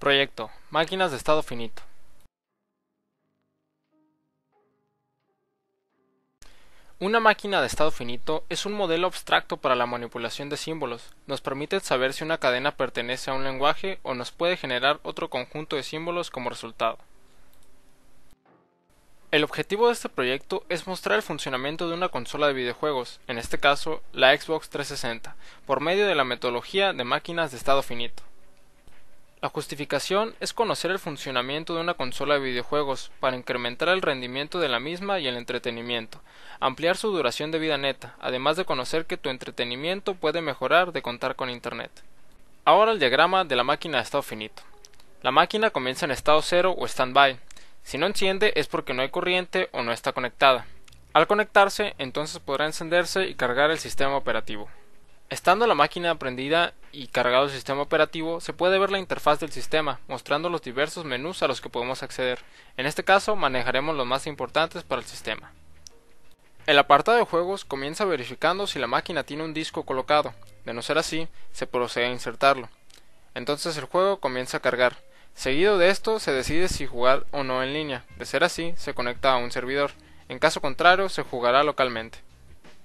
Proyecto: Máquinas de estado finito. Una máquina de estado finito es un modelo abstracto para la manipulación de símbolos. Nos permite saber si una cadena pertenece a un lenguaje o nos puede generar otro conjunto de símbolos como resultado. El objetivo de este proyecto es mostrar el funcionamiento de una consola de videojuegos, en este caso la Xbox 360, por medio de la metodología de máquinas de estado finito. La justificación es conocer el funcionamiento de una consola de videojuegos para incrementar el rendimiento de la misma y el entretenimiento, ampliar su duración de vida neta, además de conocer que tu entretenimiento puede mejorar de contar con Internet. Ahora el diagrama de la máquina de estado finito. La máquina comienza en estado cero o standby. Si no enciende es porque no hay corriente o no está conectada. Al conectarse, entonces podrá encenderse y cargar el sistema operativo. Estando la máquina prendida y cargado el sistema operativo, se puede ver la interfaz del sistema, mostrando los diversos menús a los que podemos acceder. En este caso, manejaremos los más importantes para el sistema. El apartado de juegos comienza verificando si la máquina tiene un disco colocado. De no ser así, se procede a insertarlo. Entonces el juego comienza a cargar. Seguido de esto, se decide si jugar o no en línea. De ser así, se conecta a un servidor. En caso contrario, se jugará localmente.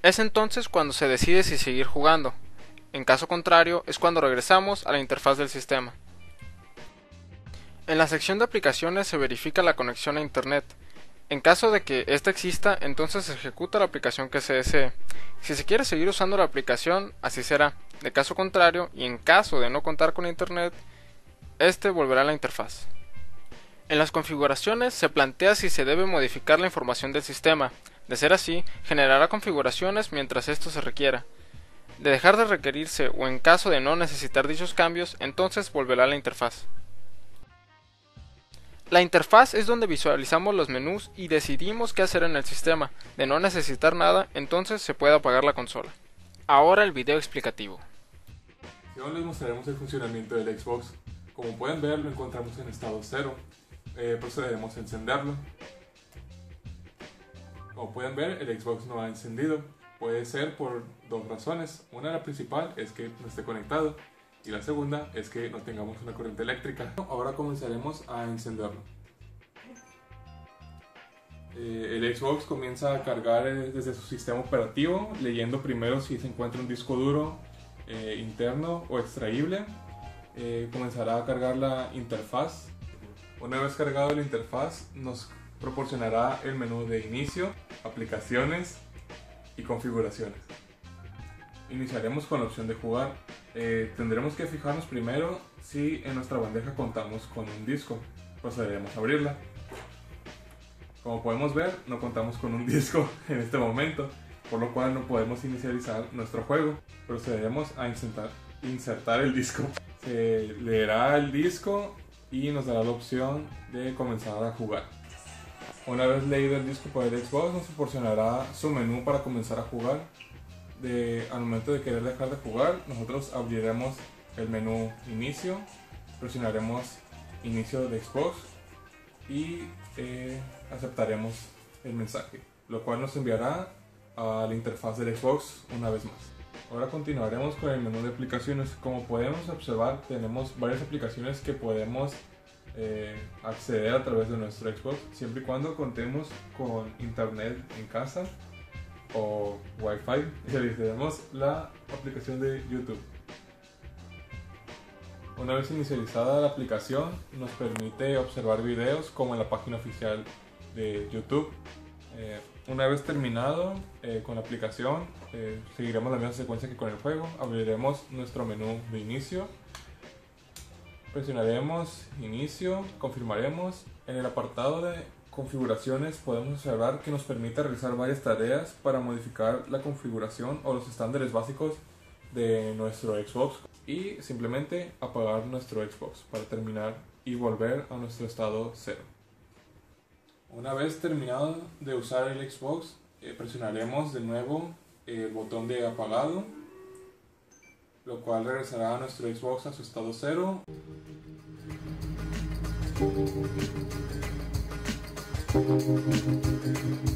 Es entonces cuando se decide si seguir jugando. En caso contrario, es cuando regresamos a la interfaz del sistema. En la sección de aplicaciones se verifica la conexión a Internet. En caso de que ésta exista, entonces se ejecuta la aplicación que se desee. Si se quiere seguir usando la aplicación, así será. De caso contrario, y en caso de no contar con Internet, este volverá a la interfaz. En las configuraciones se plantea si se debe modificar la información del sistema, de ser así, generará configuraciones mientras esto se requiera. De dejar de requerirse o en caso de no necesitar dichos cambios, entonces volverá a la interfaz. La interfaz es donde visualizamos los menús y decidimos qué hacer en el sistema. De no necesitar nada, entonces se puede apagar la consola. Ahora el video explicativo. Ahora les mostraremos el funcionamiento del Xbox. Como pueden ver, lo encontramos en estado cero. Eh, procederemos a encenderlo. Como pueden ver, el Xbox no ha encendido. Puede ser por dos razones. Una, la principal, es que no esté conectado. Y la segunda es que no tengamos una corriente eléctrica. Ahora comenzaremos a encenderlo. Eh, el Xbox comienza a cargar eh, desde su sistema operativo, leyendo primero si se encuentra un disco duro eh, interno o extraíble. comenzará a cargar la interfaz. Una vez cargado la interfaz, nos proporcionará el menú de inicio, aplicaciones y configuraciones. Iniciaremos con la opción de jugar. Eh, tendremos que fijarnos primero si en nuestra bandeja contamos con un disco. Procederemos a abrirla. Como podemos ver, no contamos con un disco en este momento, por lo cual no podemos inicializar nuestro juego. Procederemos a insertar, insertar el disco. Se leerá el disco y nos dará la opción de comenzar a jugar. Una vez leído el disco por el Xbox, nos proporcionará su menú para comenzar a jugar. De, al momento de querer dejar de jugar, nosotros abriremos el menú Inicio, presionaremos Inicio de Xbox y eh, aceptaremos el mensaje, lo cual nos enviará a la interfaz del Xbox una vez más. Ahora continuaremos con el menú de aplicaciones. Como podemos observar, tenemos varias aplicaciones que podemos eh, acceder a través de nuestro Xbox siempre y cuando contemos con internet en casa o wifi inicializaremos la aplicación de YouTube. Una vez inicializada la aplicación nos permite observar videos como en la página oficial de YouTube. Eh, una vez terminado eh, con la aplicación seguiremos la misma secuencia que con el juego. Abriremos nuestro menú de inicio Presionaremos inicio, confirmaremos. En el apartado de configuraciones podemos observar que nos permite realizar varias tareas para modificar la configuración o los estándares básicos de nuestro Xbox y simplemente apagar nuestro Xbox para terminar y volver a nuestro estado cero. Una vez terminado de usar el Xbox, eh, presionaremos de nuevo el botón de apagado lo cual regresará a nuestro Xbox a su estado cero. Thank you.